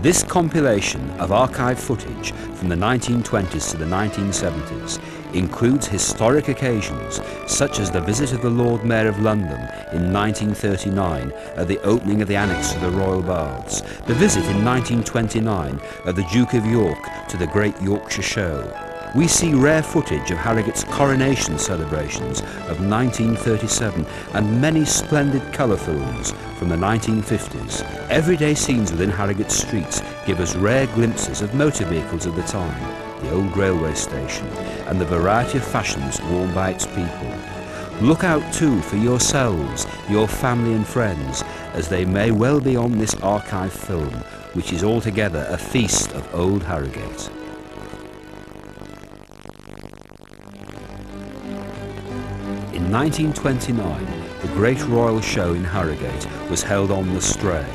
This compilation of archive footage from the 1920s to the 1970s includes historic occasions such as the visit of the Lord Mayor of London in 1939 at the opening of the annex to the Royal Baths, the visit in 1929 of the Duke of York to the Great Yorkshire Show, we see rare footage of Harrogate's coronation celebrations of 1937 and many splendid colour films from the 1950s. Everyday scenes within Harrogate streets give us rare glimpses of motor vehicles of the time, the old railway station, and the variety of fashions worn by its people. Look out too for yourselves, your family and friends, as they may well be on this archive film, which is altogether a feast of old Harrogate. In 1929, the Great Royal Show in Harrogate was held on the Stray,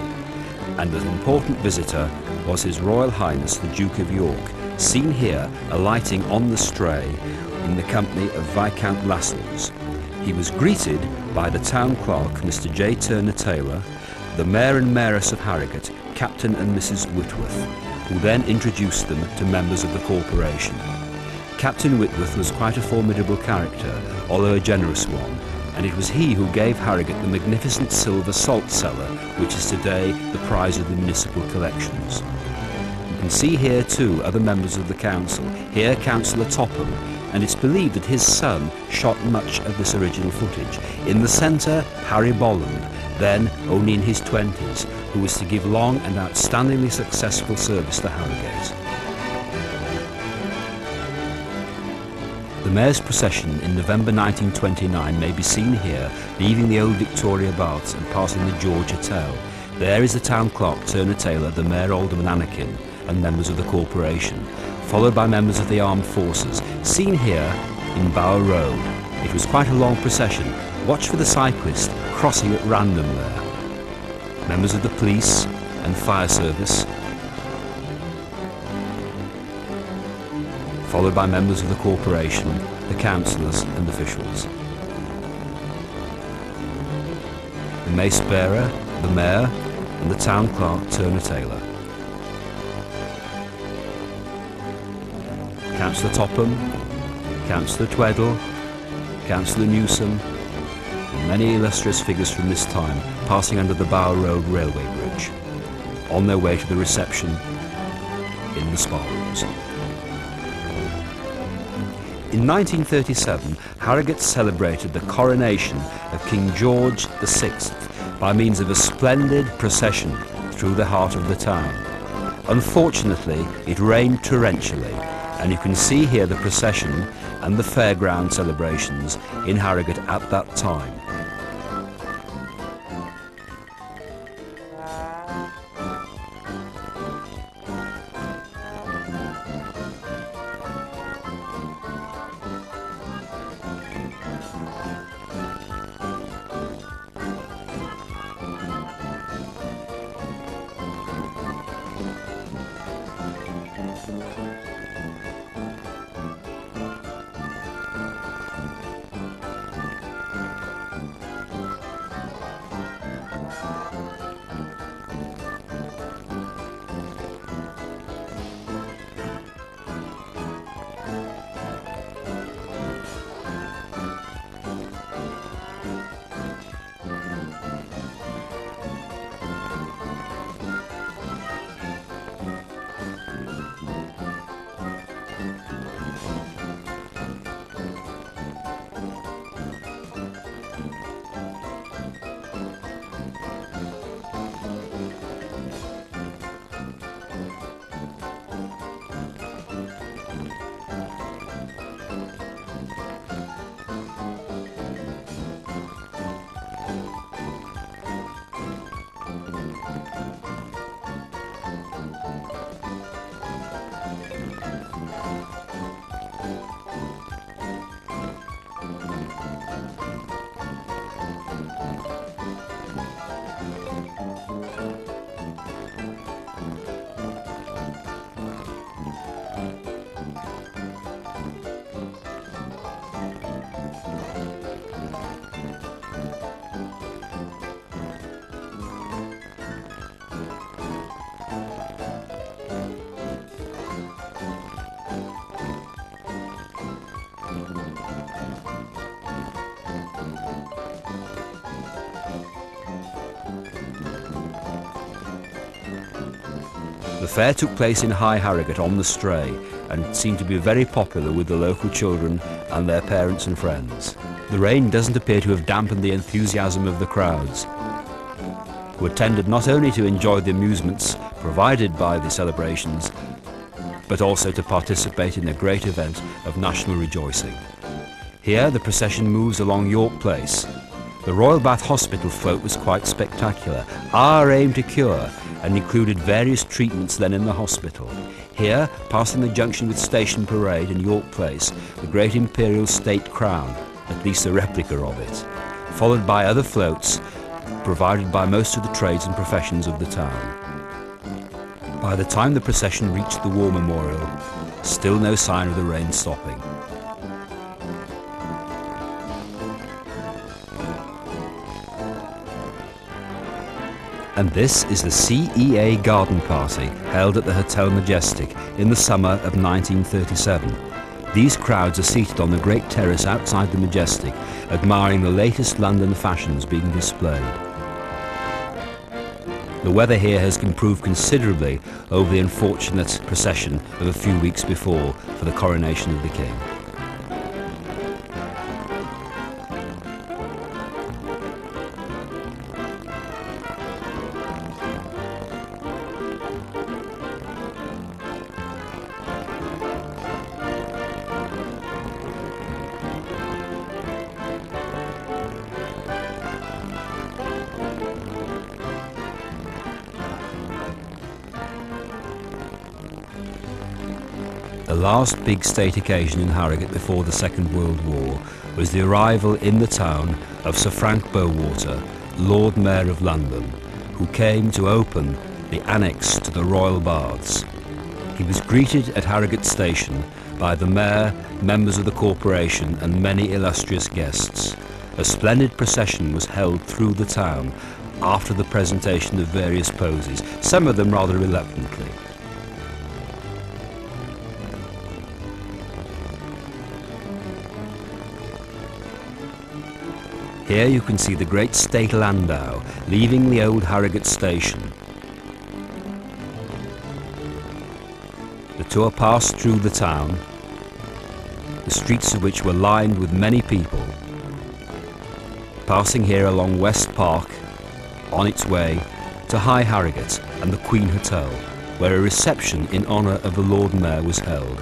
and an important visitor was His Royal Highness the Duke of York, seen here alighting on the Stray in the company of Viscount Lascelles. He was greeted by the town clerk, Mr. J. Turner Taylor, the Mayor and Mayoress of Harrogate, Captain and Mrs. Whitworth, who then introduced them to members of the corporation. Captain Whitworth was quite a formidable character, although a generous one, and it was he who gave Harrogate the magnificent silver salt cellar, which is today the prize of the municipal collections. You can see here too other members of the council, here Councillor Topham, and it's believed that his son shot much of this original footage. In the centre, Harry Bolland, then only in his 20s, who was to give long and outstandingly successful service to Harrogate. The Mayor's procession in November 1929 may be seen here, leaving the old Victoria Baths and passing the George Hotel. There is the town clerk, Turner Taylor, the Mayor Alderman Anakin, and members of the corporation, followed by members of the armed forces, seen here in Bower Road. It was quite a long procession. Watch for the cyclist crossing at random there. Members of the police and fire service followed by members of the corporation, the councillors and officials. The mace bearer, the mayor and the town clerk Turner Taylor. Councillor Topham, Councillor Tweddle, Councillor Newsom, and many illustrious figures from this time passing under the Bower Road Railway Bridge, on their way to the reception in the spa rooms. In 1937, Harrogate celebrated the coronation of King George VI by means of a splendid procession through the heart of the town. Unfortunately, it rained torrentially, and you can see here the procession and the fairground celebrations in Harrogate at that time. The fair took place in High Harrogate on the Stray and seemed to be very popular with the local children and their parents and friends. The rain doesn't appear to have dampened the enthusiasm of the crowds, who attended not only to enjoy the amusements provided by the celebrations, but also to participate in a great event of national rejoicing. Here the procession moves along York Place. The Royal Bath Hospital float was quite spectacular. Our aim to cure and included various treatments then in the hospital. Here, passing the junction with Station Parade in York Place, the great Imperial State Crown, at least a replica of it, followed by other floats provided by most of the trades and professions of the town. By the time the procession reached the War Memorial, still no sign of the rain stopping. And this is the CEA garden party held at the Hotel Majestic in the summer of 1937. These crowds are seated on the great terrace outside the Majestic, admiring the latest London fashions being displayed. The weather here has improved considerably over the unfortunate procession of a few weeks before for the coronation of the King. The last big state occasion in Harrogate before the Second World War was the arrival in the town of Sir Frank Bowater, Lord Mayor of London, who came to open the annex to the Royal Baths. He was greeted at Harrogate Station by the Mayor, members of the corporation and many illustrious guests. A splendid procession was held through the town after the presentation of various poses, some of them rather reluctantly. Here you can see the great state landau leaving the old Harrogate station. The tour passed through the town, the streets of which were lined with many people, passing here along West Park on its way to High Harrogate and the Queen Hotel, where a reception in honour of the Lord Mayor was held.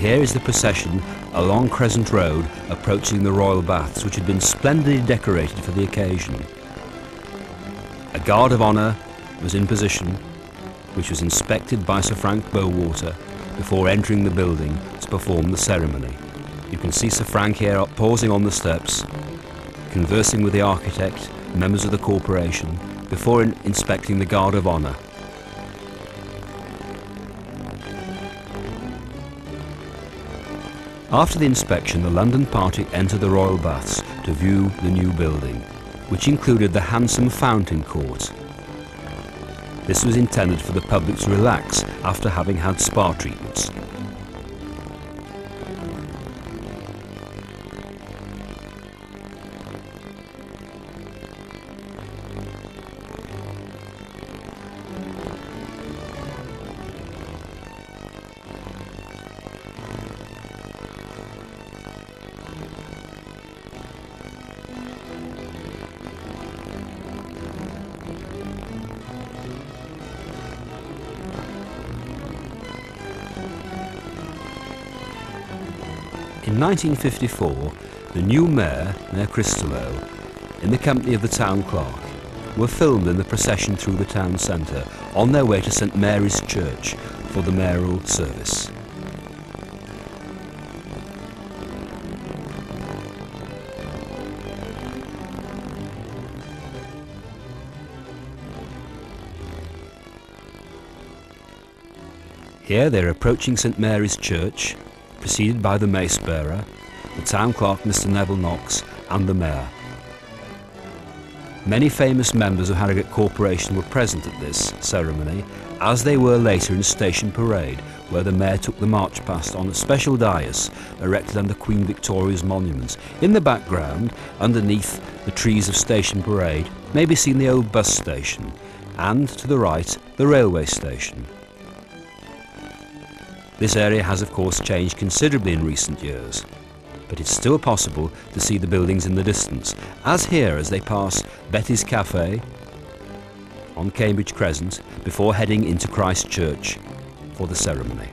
Here is the procession along Crescent Road approaching the Royal Baths, which had been splendidly decorated for the occasion. A guard of honour was in position, which was inspected by Sir Frank Bowater before entering the building to perform the ceremony. You can see Sir Frank here pausing on the steps, conversing with the architect, members of the corporation, before in inspecting the guard of honour. After the inspection, the London party entered the Royal Baths to view the new building, which included the handsome fountain court. This was intended for the public to relax after having had spa treatments. 1954, the new mayor, Mayor Christolow, in the company of the town clerk, were filmed in the procession through the town centre on their way to St Mary's Church for the mayoral service. Here they're approaching St Mary's Church, preceded by the mace bearer, the town clerk Mr Neville Knox and the mayor. Many famous members of Harrogate Corporation were present at this ceremony, as they were later in Station Parade, where the mayor took the march past on a special dais erected under Queen Victoria's monuments. In the background, underneath the trees of Station Parade, may be seen the old bus station, and to the right, the railway station. This area has of course changed considerably in recent years, but it's still possible to see the buildings in the distance, as here as they pass Betty's Cafe on Cambridge Crescent before heading into Christ Church for the ceremony.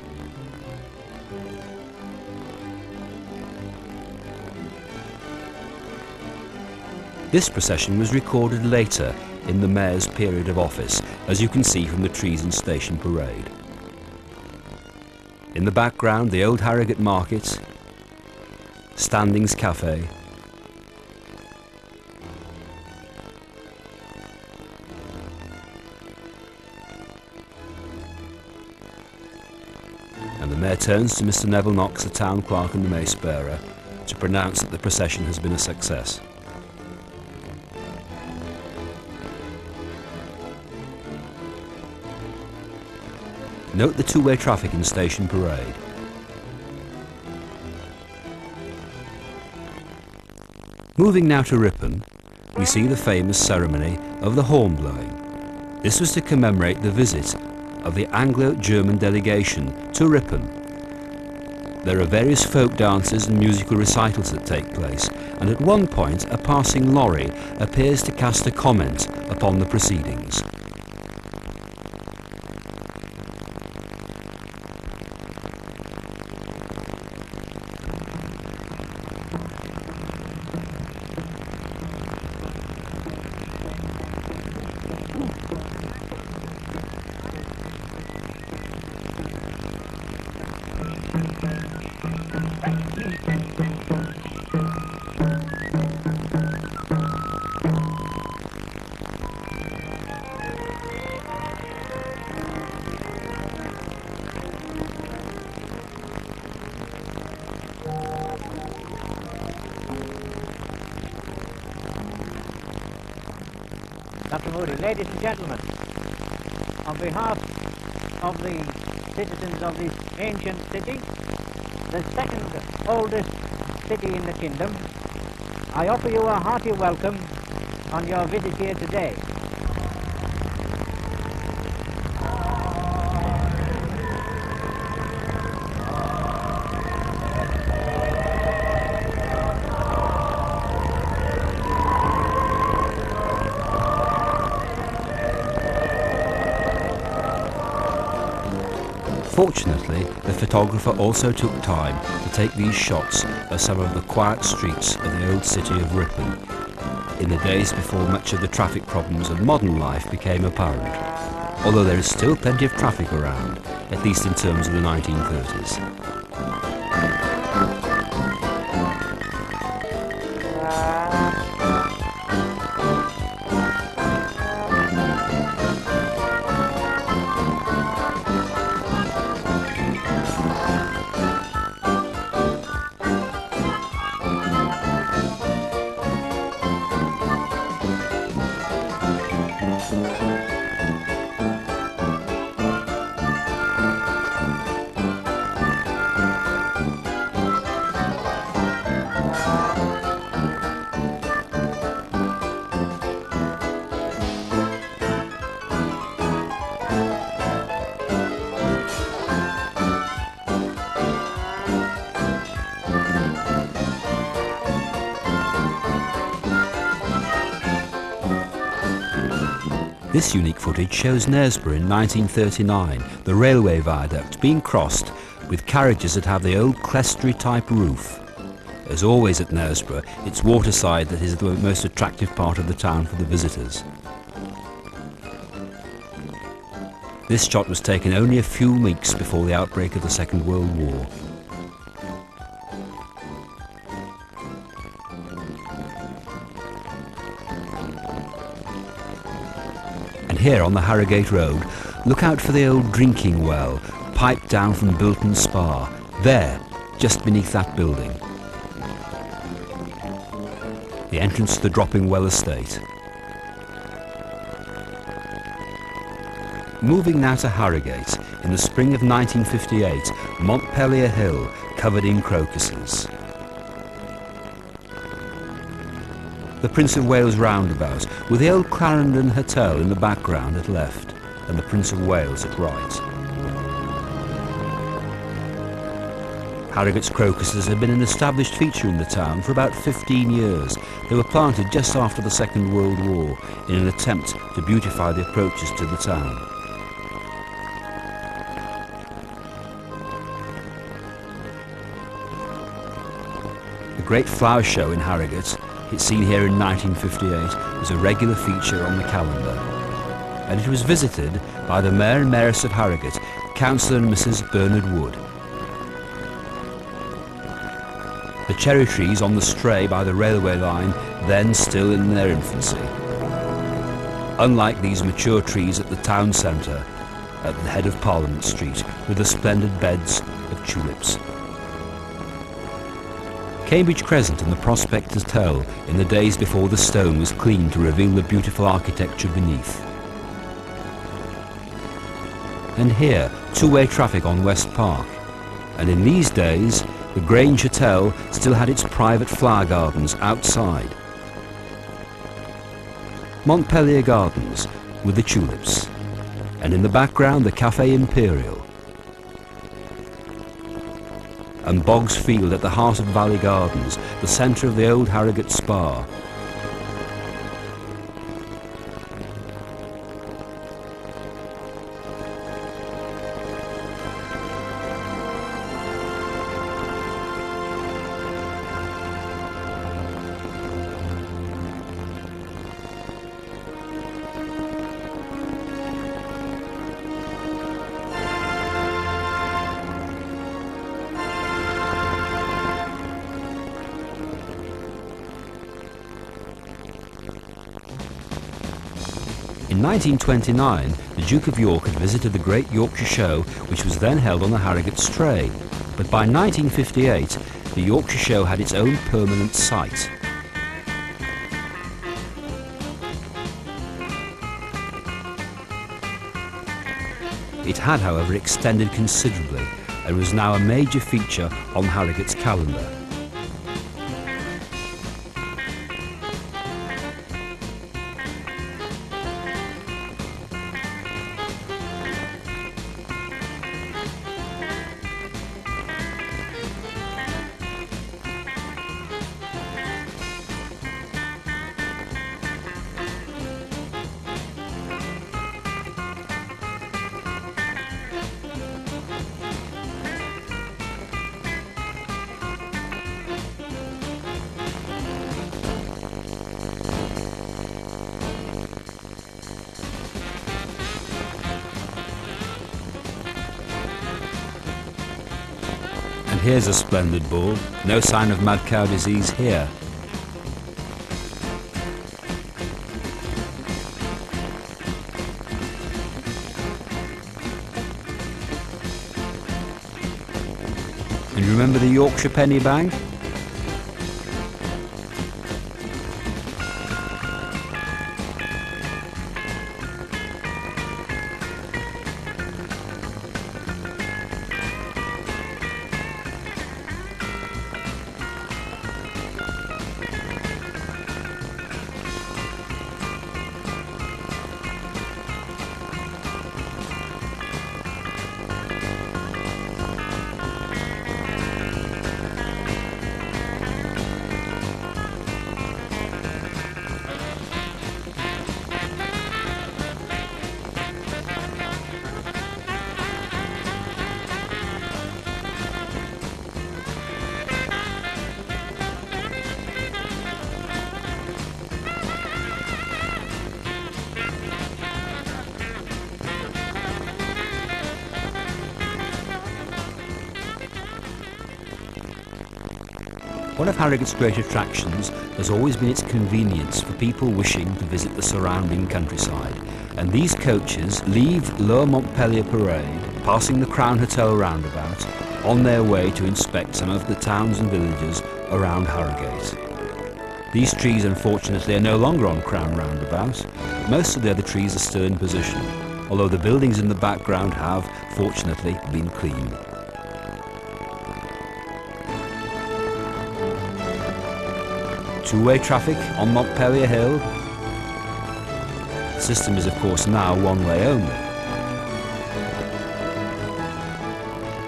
This procession was recorded later in the Mayor's period of office, as you can see from the trees in Station Parade. In the background, the old Harrogate Market, Standings Cafe, and the Mayor turns to Mr Neville Knox, the Town Clerk and the Mace Bearer, to pronounce that the procession has been a success. Note the two-way traffic in Station Parade. Moving now to Ripon, we see the famous ceremony of the horn blowing. This was to commemorate the visit of the Anglo-German delegation to Ripon. There are various folk dances and musical recitals that take place, and at one point a passing lorry appears to cast a comment upon the proceedings. Dr. Moody, ladies and gentlemen, on behalf of the citizens of this ancient city, the second oldest city in the kingdom, I offer you a hearty welcome on your visit here today. Fortunately, the photographer also took time to take these shots of some of the quiet streets of the old city of Ripon, in the days before much of the traffic problems of modern life became apparent, although there is still plenty of traffic around, at least in terms of the 1930s. This unique footage shows Knaresborough in 1939, the railway viaduct being crossed with carriages that have the old clerestory type roof. As always at Knaresborough, it's waterside that is the most attractive part of the town for the visitors. This shot was taken only a few weeks before the outbreak of the Second World War. Here on the Harrogate Road, look out for the old drinking well, piped down from Bilton Spa. There, just beneath that building. The entrance to the Dropping Well estate. Moving now to Harrogate, in the spring of 1958, Montpellier Hill covered in crocuses. The Prince of Wales roundabout, with the old Clarendon Hotel in the background at left, and the Prince of Wales at right. Harrogate's crocuses have been an established feature in the town for about 15 years. They were planted just after the Second World War in an attempt to beautify the approaches to the town. The Great Flower Show in Harrogate, it's seen here in 1958, was a regular feature on the calendar. And it was visited by the Mayor and Mayoress of Harrogate, Councillor and Mrs Bernard Wood. the cherry trees on the stray by the railway line then still in their infancy. Unlike these mature trees at the town centre, at the head of Parliament Street, with the splendid beds of tulips. Cambridge Crescent and the prospector's Hotel in the days before the stone was cleaned to reveal the beautiful architecture beneath. And here, two-way traffic on West Park. And in these days, the Grange Hotel still had its private flower gardens outside. Montpellier Gardens with the tulips, and in the background the Café Imperial. And Bogs Field at the heart of Valley Gardens, the centre of the old Harrogate Spa, In 1929, the Duke of York had visited the Great Yorkshire Show, which was then held on the Harrogate Stray. But by 1958, the Yorkshire Show had its own permanent site. It had, however, extended considerably and was now a major feature on Harrogate's calendar. A splendid bull. No sign of mad cow disease here. And remember the Yorkshire Penny Bank? Harrogate's great attractions has always been its convenience for people wishing to visit the surrounding countryside. And these coaches leave Lower Montpellier Parade, passing the Crown Hotel roundabout, on their way to inspect some of the towns and villages around Harrogate. These trees unfortunately are no longer on Crown Roundabout. Most of the other trees are still in position. although the buildings in the background have, fortunately, been cleaned. Two-way traffic on Montpellier Hill. The system is of course now one-way only.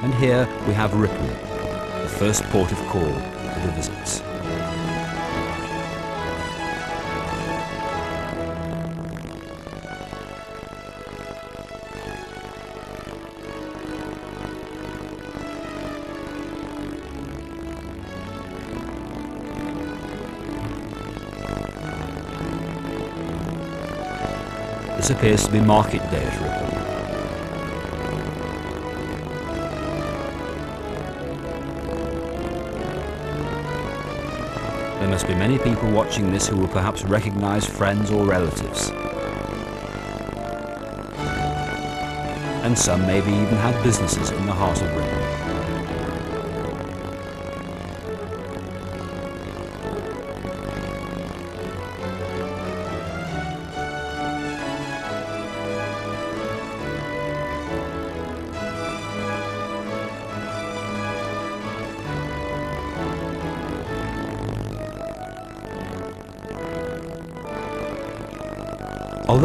And here we have Ripley, the first port of call for the. This appears to be market day at Ripley. There must be many people watching this who will perhaps recognise friends or relatives. And some maybe even had businesses in the heart of Ripley.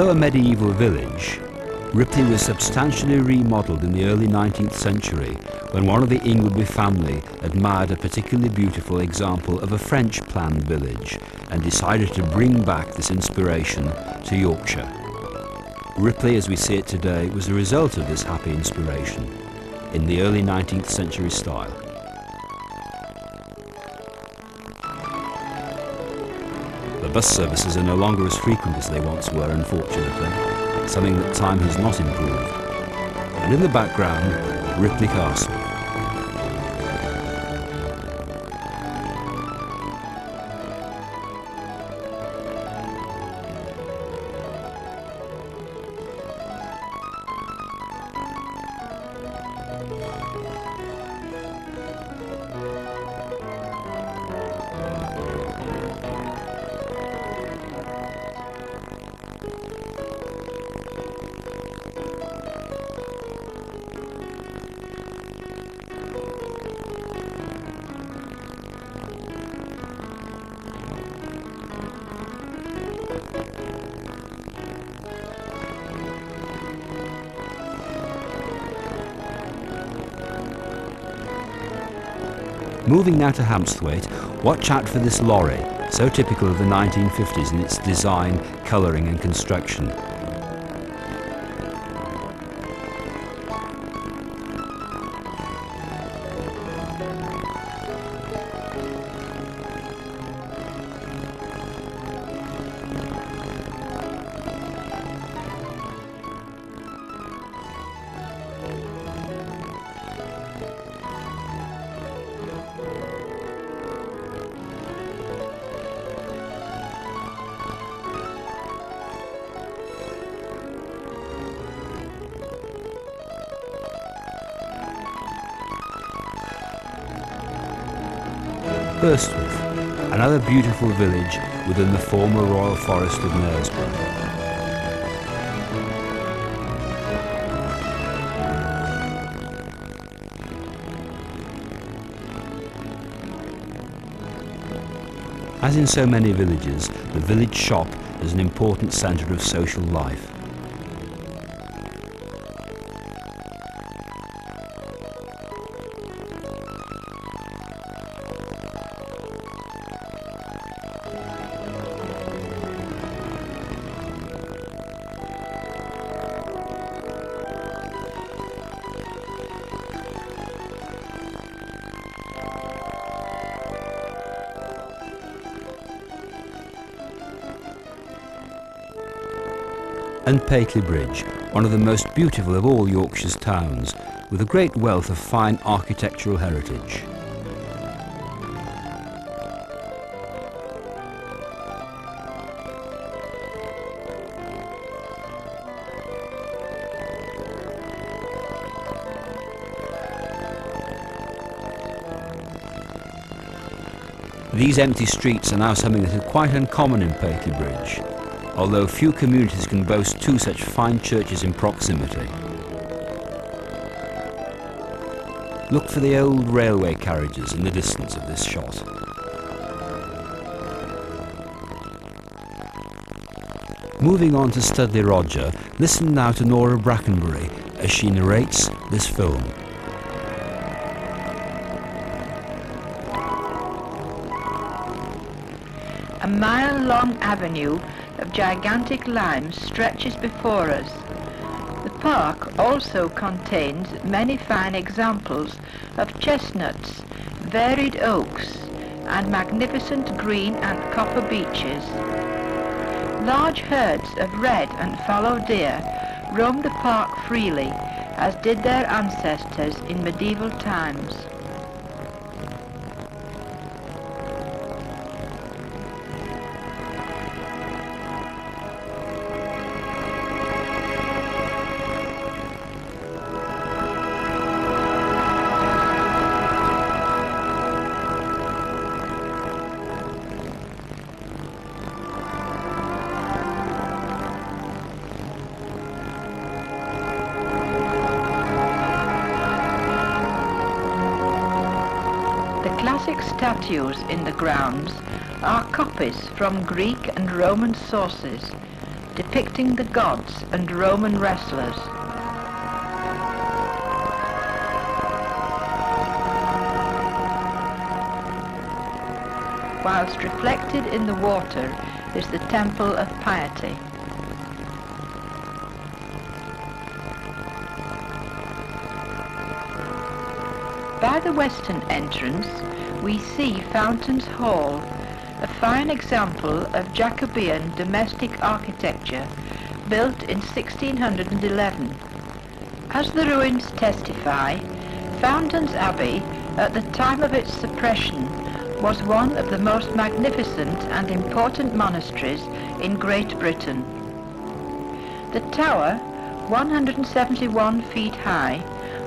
Although a medieval village, Ripley was substantially remodelled in the early 19th century when one of the Ingilby family admired a particularly beautiful example of a French planned village and decided to bring back this inspiration to Yorkshire. Ripley as we see it today was a result of this happy inspiration in the early 19th century style. Bus services are no longer as frequent as they once were, unfortunately, something that time has not improved. And in the background, Ripley Castle. Moving now to Hampsthwaite, watch out for this lorry, so typical of the 1950s in its design, colouring and construction. Beautiful village within the former Royal Forest of Knaresborough. As in so many villages, the village shop is an important centre of social life. And Pateley Bridge, one of the most beautiful of all Yorkshire's towns, with a great wealth of fine architectural heritage. These empty streets are now something that is quite uncommon in Pateley Bridge. Although few communities can boast two such fine churches in proximity. Look for the old railway carriages in the distance of this shot. Moving on to Studley Roger, listen now to Nora Brackenbury as she narrates this film. A mile-long avenue gigantic limes stretches before us. The park also contains many fine examples of chestnuts, varied oaks, and magnificent green and copper beeches. Large herds of red and fallow deer roam the park freely, as did their ancestors in medieval times. Statues in the grounds are copies from Greek and Roman sources depicting the gods and Roman wrestlers. Whilst reflected in the water is the Temple of Piety. The western entrance, we see Fountains Hall, a fine example of Jacobean domestic architecture built in 1611. As the ruins testify, Fountains Abbey, at the time of its suppression, was one of the most magnificent and important monasteries in Great Britain. The tower, 171 feet high,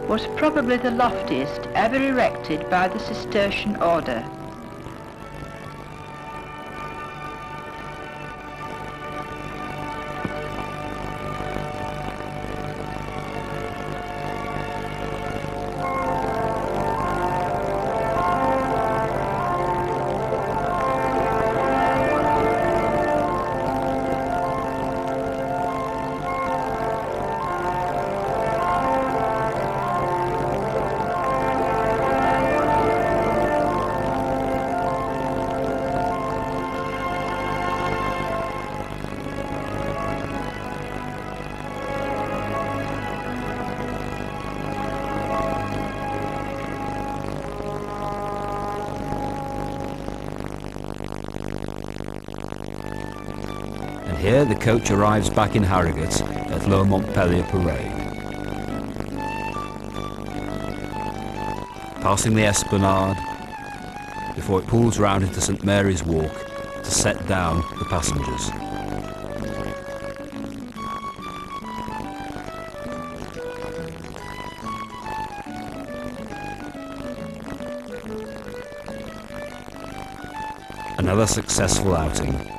was probably the loftiest ever erected by the Cistercian order. The coach arrives back in Harrogate at Lower Montpellier Parade. Passing the Esplanade before it pulls round into St Mary's Walk to set down the passengers. Another successful outing.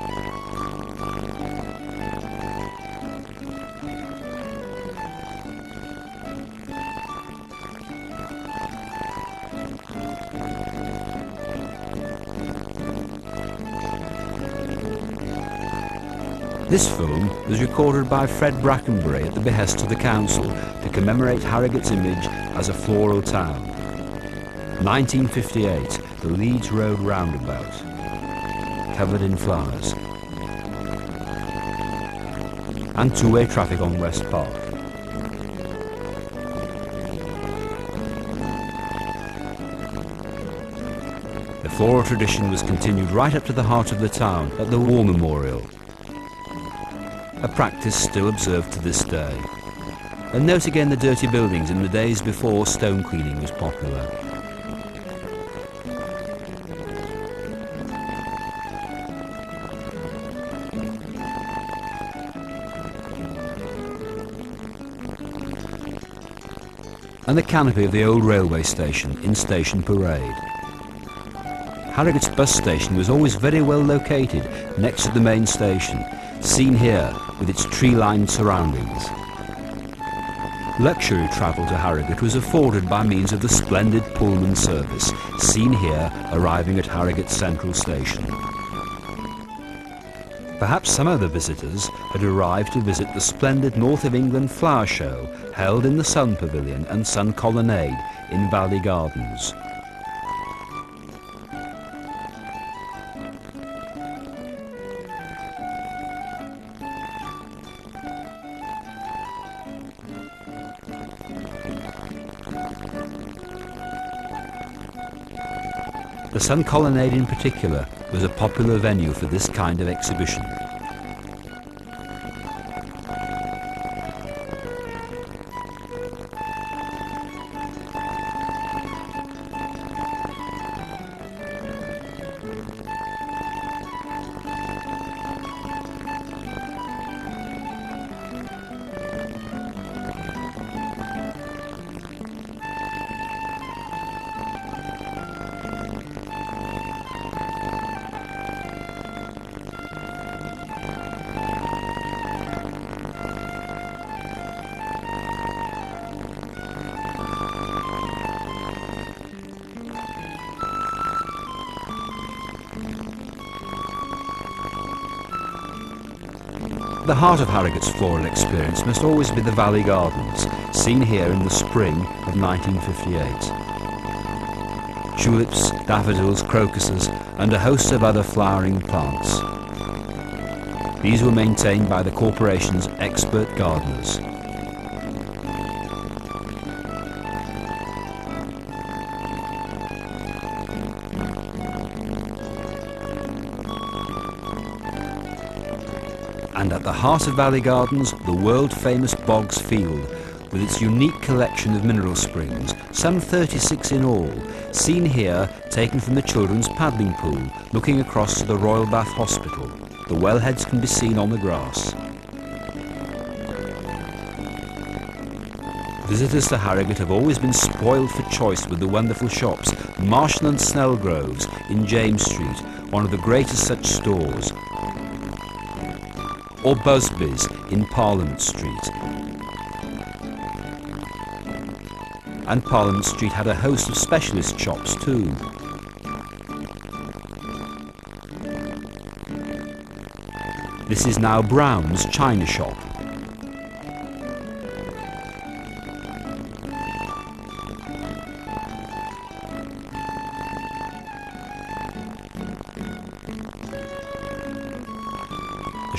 This film was recorded by Fred Brackenbury at the behest of the council to commemorate Harrogate's image as a floral town. 1958, the Leeds Road roundabout, covered in flowers. And two-way traffic on West Park. The floral tradition was continued right up to the heart of the town at the War Memorial a practice still observed to this day. And note again the dirty buildings in the days before stone cleaning was popular. And the canopy of the old railway station in Station Parade. Harrogate's bus station was always very well located next to the main station, seen here with its tree-lined surroundings. Luxury travel to Harrogate was afforded by means of the splendid Pullman service, seen here arriving at Harrogate Central Station. Perhaps some of the visitors had arrived to visit the splendid North of England flower show held in the Sun Pavilion and Sun Colonnade in Valley Gardens. The Sun Colonnade in particular was a popular venue for this kind of exhibition. Heart of Harrogate's floral experience must always be the Valley Gardens, seen here in the spring of 1958. Tulips, daffodils, crocuses and a host of other flowering plants. These were maintained by the corporation's expert gardeners. Heart of Valley Gardens, the world-famous Bogs Field, with its unique collection of mineral springs, some 36 in all, seen here taken from the children's paddling pool, looking across to the Royal Bath Hospital. The wellheads can be seen on the grass. Visitors to Harrogate have always been spoiled for choice with the wonderful shops Marshall and Snelgroves in James Street, one of the greatest such stores, or Busby's in Parliament Street. And Parliament Street had a host of specialist shops too. This is now Brown's China Shop.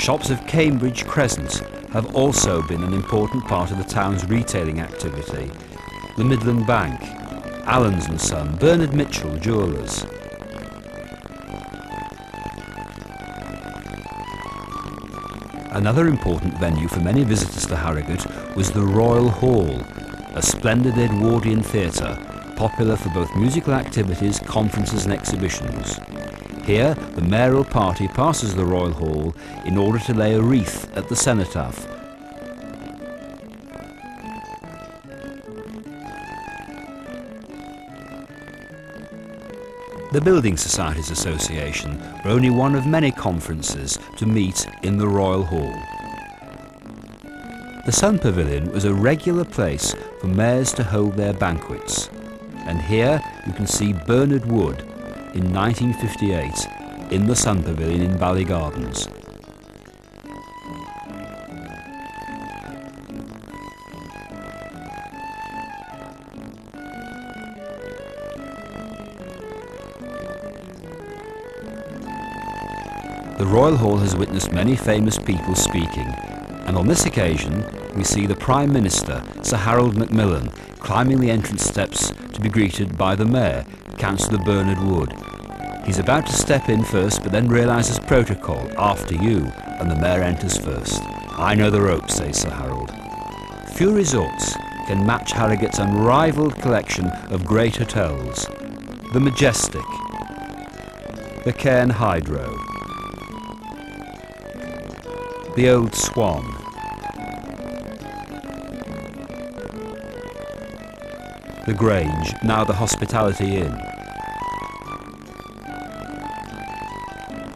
Shops of Cambridge Crescent have also been an important part of the town's retailing activity. The Midland Bank, Allens and Son, Bernard Mitchell Jewellers. Another important venue for many visitors to Harrogate was the Royal Hall, a splendid Edwardian theatre, popular for both musical activities, conferences and exhibitions. Here, the mayoral party passes the Royal Hall in order to lay a wreath at the cenotaph. The Building Societies Association were only one of many conferences to meet in the Royal Hall. The Sun Pavilion was a regular place for mayors to hold their banquets. And here you can see Bernard Wood in 1958 in the Sun Pavilion in Valley Gardens. The Royal Hall has witnessed many famous people speaking, and on this occasion we see the Prime Minister, Sir Harold Macmillan, climbing the entrance steps to be greeted by the Mayor, Councillor Bernard Wood. He's about to step in first, but then realises protocol, after you, and the Mayor enters first. I know the ropes, says Sir Harold. Few resorts can match Harrogate's unrivalled collection of great hotels. The Majestic, the Cairn Hydro, the Old Swan, the Grange, now the Hospitality Inn,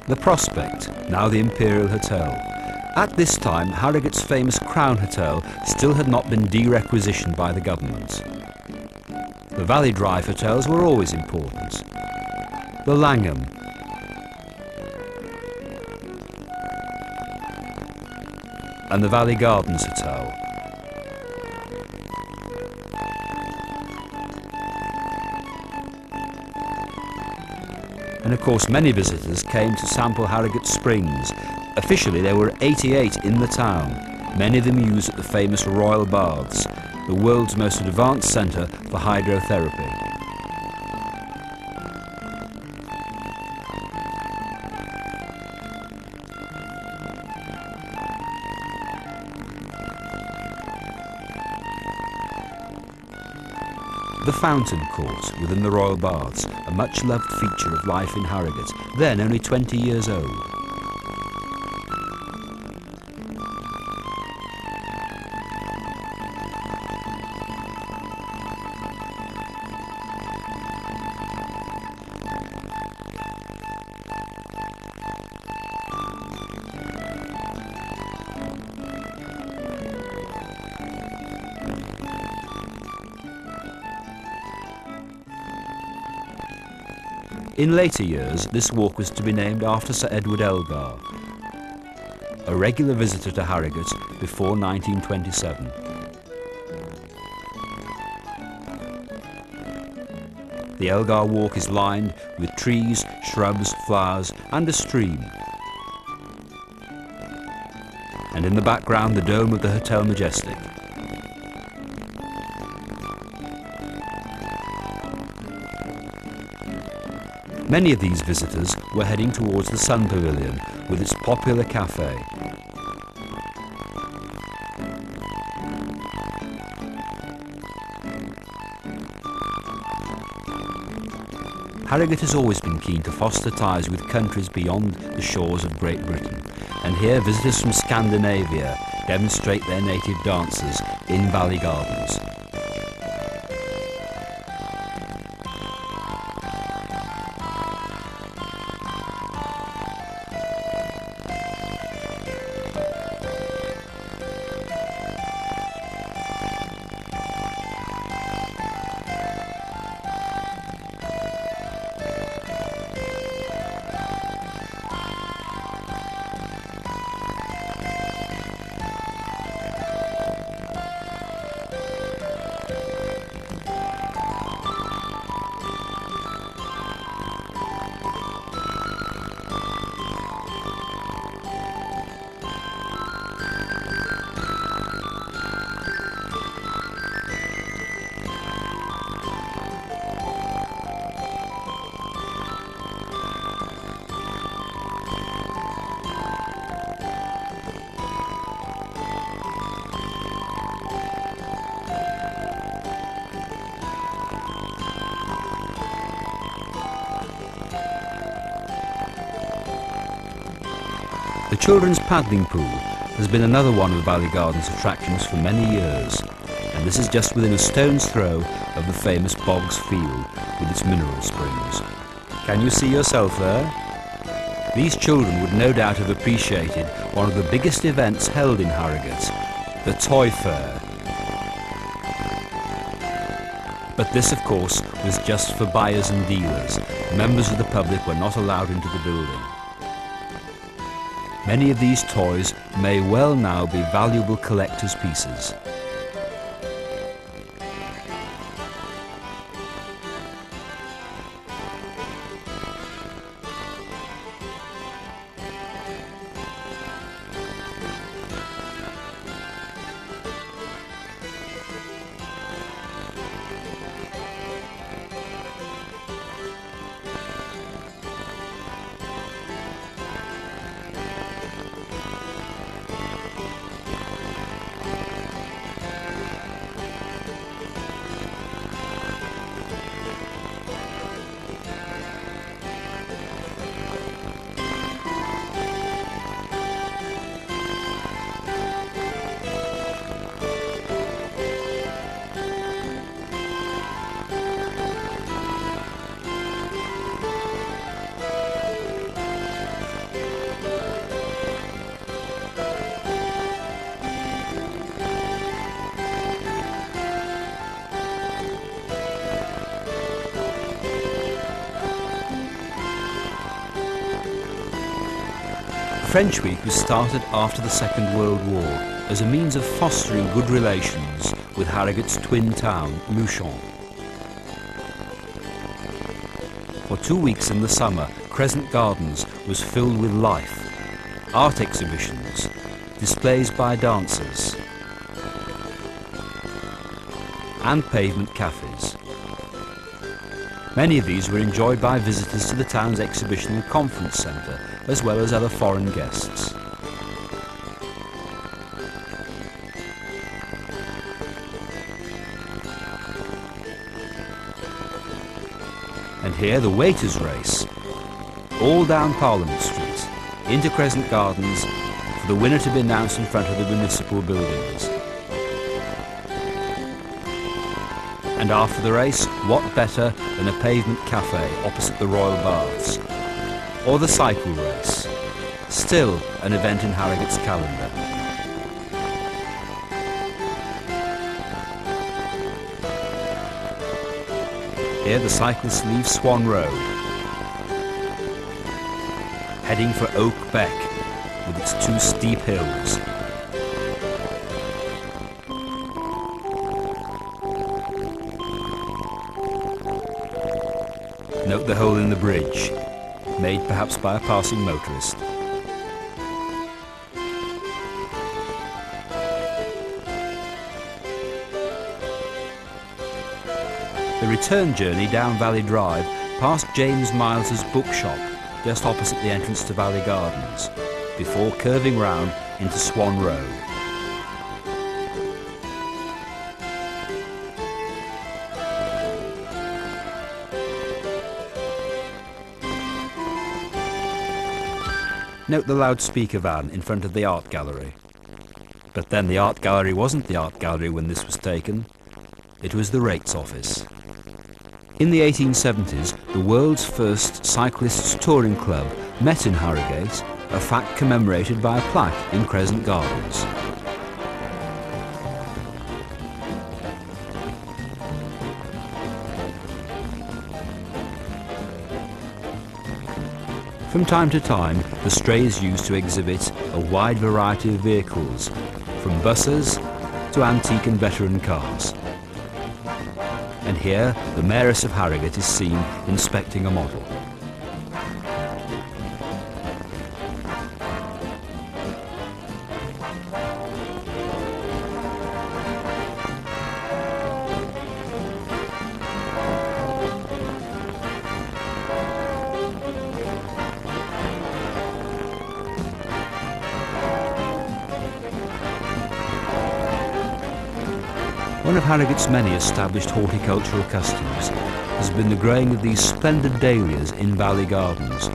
The Prospect, now the Imperial Hotel. At this time, Harrogate's famous Crown Hotel still had not been derequisitioned by the government. The Valley Drive hotels were always important. The Langham, and the Valley Gardens Hotel. And of course many visitors came to sample Harrogate Springs. Officially there were 88 in the town, many of them used at the famous Royal Baths, the world's most advanced centre for hydrotherapy. The Fountain Court within the Royal Baths, a much loved feature of life in Harrogate, then only 20 years old. In later years, this walk was to be named after Sir Edward Elgar, a regular visitor to Harrogate before 1927. The Elgar Walk is lined with trees, shrubs, flowers and a stream. And in the background the dome of the Hotel Majestic. Many of these visitors were heading towards the Sun Pavilion with its popular cafe. Harrogate has always been keen to foster ties with countries beyond the shores of Great Britain, and here visitors from Scandinavia demonstrate their native dances in Valley Gardens. Children's paddling pool has been another one of the Valley Gardens attractions for many years, and this is just within a stone's throw of the famous Bogs Field with its mineral springs. Can you see yourself there? These children would no doubt have appreciated one of the biggest events held in Harrogate, the Toy Fair. But this, of course, was just for buyers and dealers. Members of the public were not allowed into the building. Many of these toys may well now be valuable collector's pieces. French Week was started after the Second World War as a means of fostering good relations with Harrogate's twin town, Luchon. For two weeks in the summer, Crescent Gardens was filled with life, art exhibitions, displays by dancers, and pavement cafes. Many of these were enjoyed by visitors to the town's exhibition and conference centre, as well as other foreign guests. And here the waiters race, all down Parliament Street, into Crescent Gardens, for the winner to be announced in front of the municipal buildings. After the race, what better than a pavement cafe opposite the Royal Baths? Or the cycle race, still an event in Harrogate's calendar. Here the cyclists leave Swan Road, heading for Oak Beck with its two steep hills. The hole in the bridge, made perhaps by a passing motorist. The return journey down Valley Drive past James Miles's bookshop just opposite the entrance to Valley Gardens, before curving round into Swan Road. Note the loudspeaker van in front of the art gallery. But then the art gallery wasn't the art gallery when this was taken. It was the rates office. In the 1870s, the world's first cyclists touring club met in Harrogate, a fact commemorated by a plaque in Crescent Gardens. From time to time, the Stray is used to exhibit a wide variety of vehicles, from buses to antique and veteran cars. And here, the Mayoress of Harrogate is seen inspecting a model. Harrogate's many established horticultural customs has been the growing of these splendid dahlias in Valley Gardens,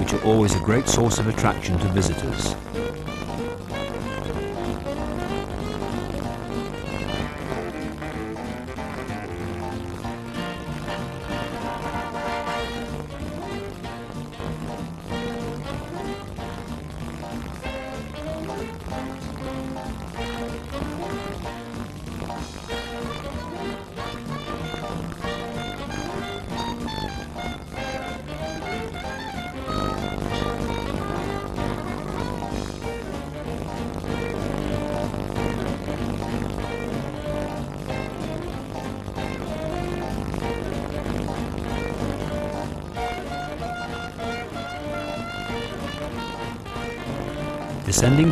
which are always a great source of attraction to visitors.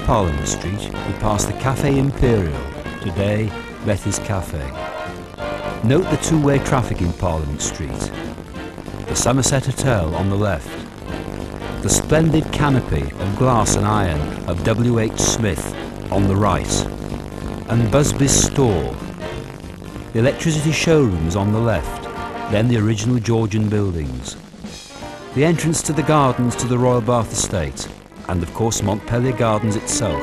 Parliament Street, we pass the Café Imperial, today Betty's Cafe. Note the two-way traffic in Parliament Street. The Somerset Hotel on the left. The splendid canopy of glass and iron of W.H. Smith on the right. And Busby's store. The electricity showrooms on the left, then the original Georgian buildings. The entrance to the gardens to the Royal Bath Estate, and of course Montpellier Gardens itself.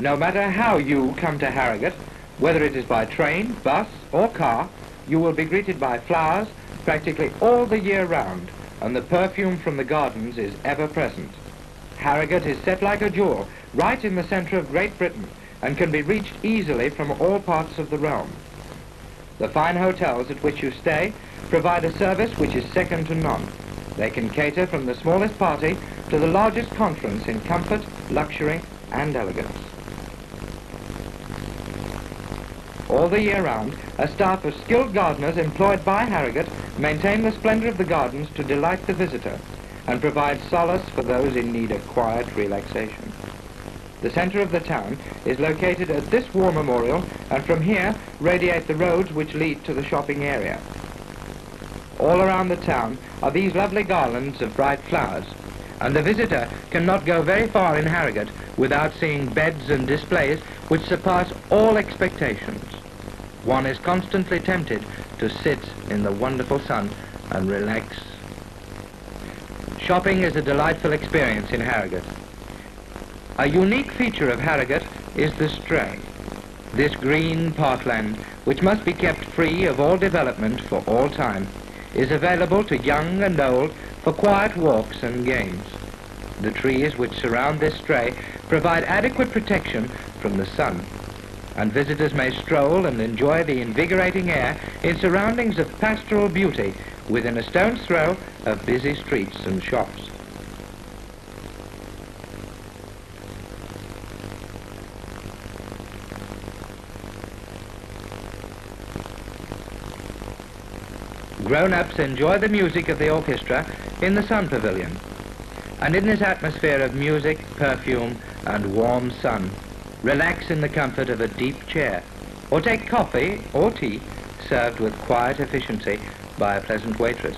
No matter how you come to Harrogate, whether it is by train, bus or car, you will be greeted by flowers practically all the year round, and the perfume from the gardens is ever present. Harrogate is set like a jewel, right in the centre of Great Britain, and can be reached easily from all parts of the realm. The fine hotels at which you stay provide a service which is second to none. They can cater from the smallest party to the largest conference in comfort, luxury, and elegance. All the year round, a staff of skilled gardeners employed by Harrogate maintain the splendour of the gardens to delight the visitor and provide solace for those in need of quiet relaxation. The centre of the town is located at this war memorial and from here radiate the roads which lead to the shopping area. All around the town are these lovely garlands of bright flowers and the visitor cannot go very far in Harrogate without seeing beds and displays which surpass all expectations. One is constantly tempted to sit in the wonderful sun and relax. Shopping is a delightful experience in Harrogate. A unique feature of Harrogate is the Stray, this green parkland, which must be kept free of all development for all time, is available to young and old for quiet walks and games. The trees which surround this stray provide adequate protection from the sun and visitors may stroll and enjoy the invigorating air in surroundings of pastoral beauty within a stone's throw of busy streets and shops. Grown-ups enjoy the music of the orchestra in the Sun Pavilion. And in this atmosphere of music, perfume, and warm sun, relax in the comfort of a deep chair, or take coffee or tea served with quiet efficiency by a pleasant waitress.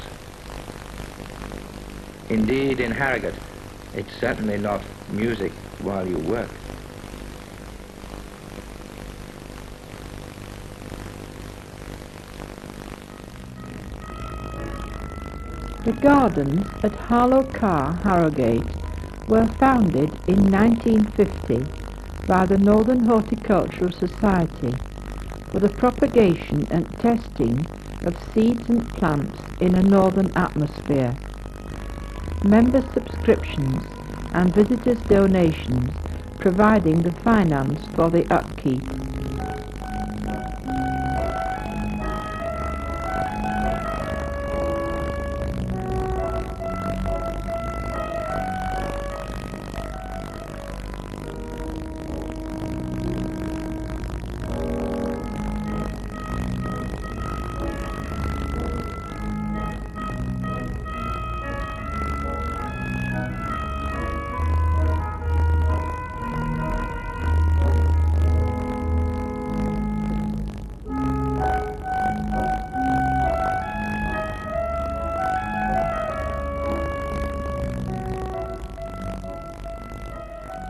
Indeed, in Harrogate, it's certainly not music while you work. The gardens at Harlow Carr, Harrogate, were founded in 1950 by the Northern Horticultural Society for the propagation and testing of seeds and plants in a northern atmosphere. Member subscriptions and visitors' donations providing the finance for the upkeep.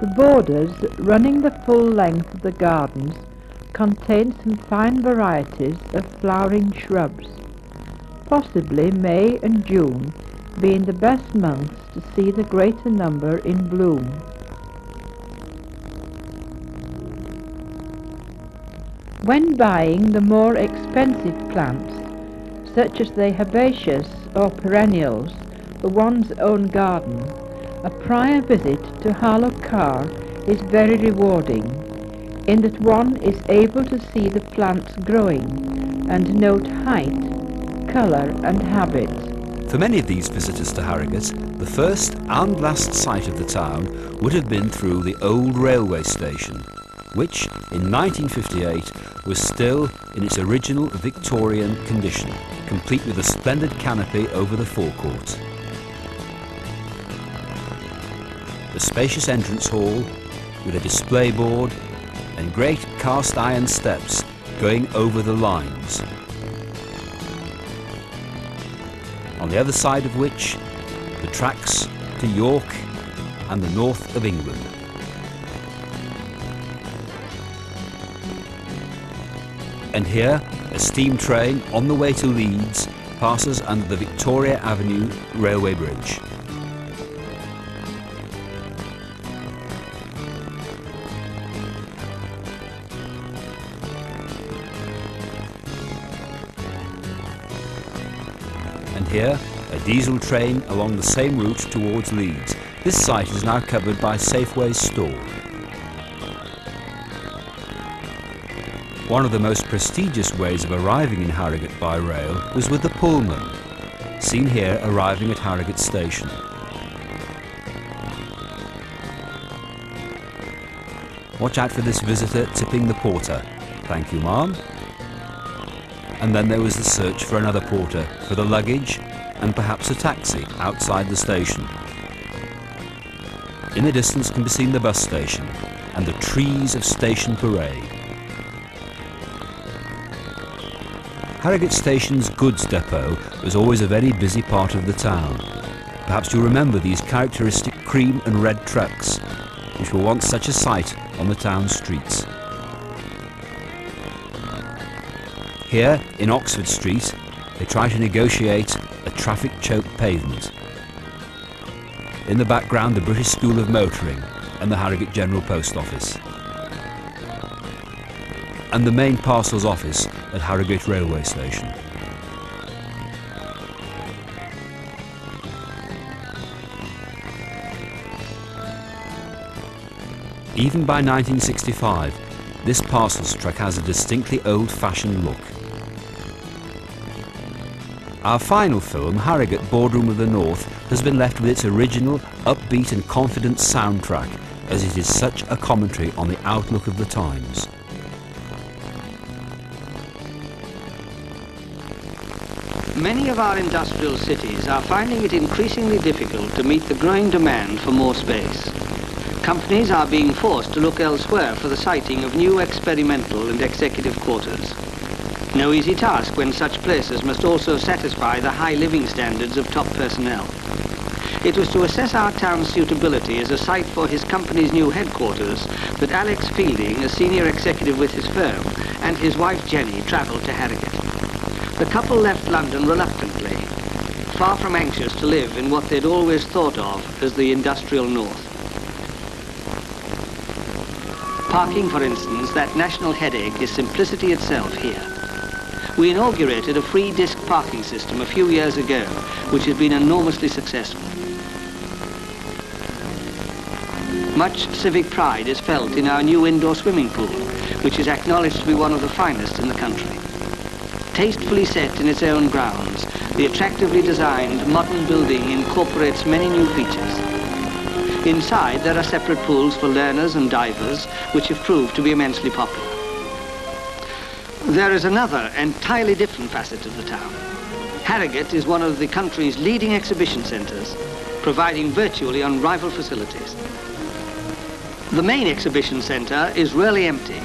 The borders running the full length of the gardens contain some fine varieties of flowering shrubs, possibly May and June being the best months to see the greater number in bloom. When buying the more expensive plants, such as the herbaceous or perennials for one's own garden, a prior visit to Harlow Carr is very rewarding in that one is able to see the plants growing and note height, colour and habit. For many of these visitors to Harrogate, the first and last sight of the town would have been through the old railway station, which in 1958 was still in its original Victorian condition, complete with a splendid canopy over the forecourt. The spacious entrance hall with a display board and great cast iron steps going over the lines. On the other side of which, the tracks to York and the north of England. And here, a steam train on the way to Leeds passes under the Victoria Avenue Railway Bridge. Here a diesel train along the same route towards Leeds. This site is now covered by Safeway's store. One of the most prestigious ways of arriving in Harrogate by rail was with the Pullman, seen here arriving at Harrogate station. Watch out for this visitor tipping the porter. Thank you, ma'am. And then there was the search for another porter for the luggage and perhaps a taxi outside the station. In the distance can be seen the bus station and the trees of Station Parade. Harrogate Station's goods depot was always a very busy part of the town. Perhaps you remember these characteristic cream and red trucks, which were once such a sight on the town streets. Here, in Oxford Street, they try to negotiate traffic-choked pavement. In the background, the British School of Motoring and the Harrogate General Post Office. And the main parcels office at Harrogate Railway Station. Even by 1965, this parcels truck has a distinctly old-fashioned look. Our final film, Harrogate Boardroom of the North, has been left with its original, upbeat and confident soundtrack, as it is such a commentary on the outlook of the times. Many of our industrial cities are finding it increasingly difficult to meet the growing demand for more space. Companies are being forced to look elsewhere for the siting of new experimental and executive quarters. No easy task when such places must also satisfy the high living standards of top personnel. It was to assess our town's suitability as a site for his company's new headquarters that Alex Fielding, a senior executive with his firm, and his wife Jenny travelled to Harrogate. The couple left London reluctantly, far from anxious to live in what they'd always thought of as the industrial north. Parking, for instance, that national headache is simplicity itself here. We inaugurated a free disc parking system a few years ago, which has been enormously successful. Much civic pride is felt in our new indoor swimming pool, which is acknowledged to be one of the finest in the country. Tastefully set in its own grounds, the attractively designed modern building incorporates many new features. Inside, there are separate pools for learners and divers, which have proved to be immensely popular. There is another, entirely different facet of the town. Harrogate is one of the country's leading exhibition centres, providing virtually unrivaled facilities. The main exhibition centre is rarely empty,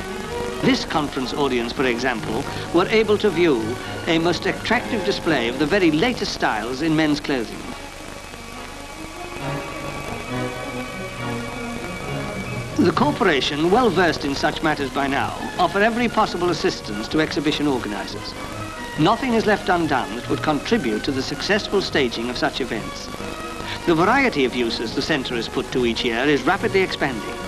this conference audience, for example, were able to view a most attractive display of the very latest styles in men's clothing. The corporation, well versed in such matters by now, offer every possible assistance to exhibition organisers. Nothing is left undone that would contribute to the successful staging of such events. The variety of uses the centre is put to each year is rapidly expanding.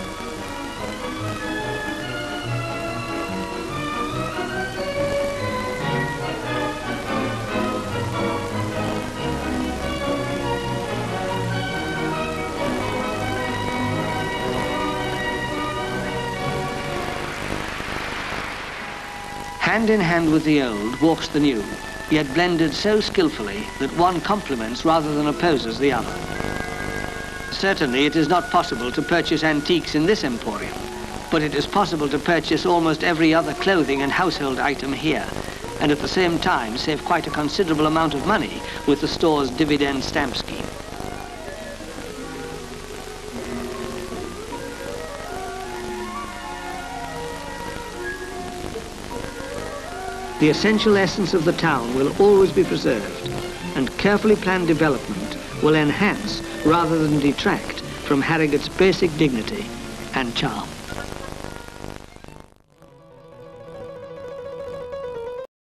Hand in hand with the old walks the new, yet blended so skillfully that one complements rather than opposes the other. Certainly it is not possible to purchase antiques in this emporium, but it is possible to purchase almost every other clothing and household item here, and at the same time save quite a considerable amount of money with the store's dividend stamp scheme. The essential essence of the town will always be preserved, and carefully planned development will enhance rather than detract from Harrogate's basic dignity and charm.